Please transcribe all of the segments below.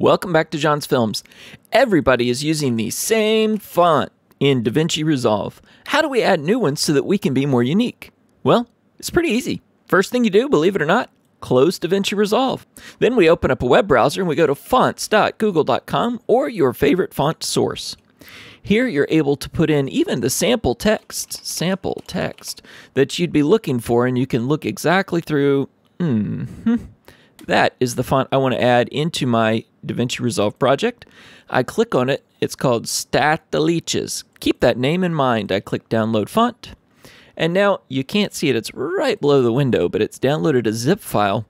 Welcome back to John's Films. Everybody is using the same font in DaVinci Resolve. How do we add new ones so that we can be more unique? Well, it's pretty easy. First thing you do, believe it or not, close DaVinci Resolve. Then we open up a web browser and we go to fonts.google.com or your favorite font source. Here you're able to put in even the sample text, sample text that you'd be looking for, and you can look exactly through. Hmm, that is the font I want to add into my DaVinci Resolve project. I click on it. It's called Staatliches. Keep that name in mind. I click Download Font. And now you can't see it. It's right below the window, but it's downloaded a zip file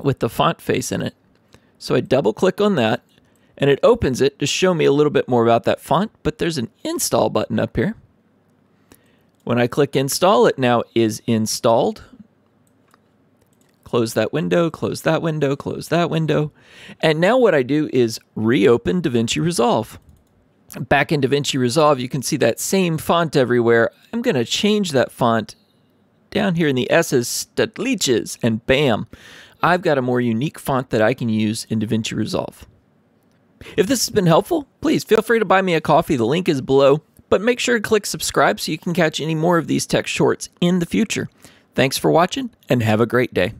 with the font face in it. So I double click on that and it opens it to show me a little bit more about that font, but there's an install button up here. When I click install, it now is installed. Close that window, close that window, close that window. And now what I do is reopen DaVinci Resolve. Back in DaVinci Resolve, you can see that same font everywhere. I'm going to change that font down here in the S's, Staatliches, and bam, I've got a more unique font that I can use in DaVinci Resolve. If this has been helpful, please feel free to buy me a coffee. The link is below. But make sure to click subscribe so you can catch any more of these tech shorts in the future. Thanks for watching and have a great day.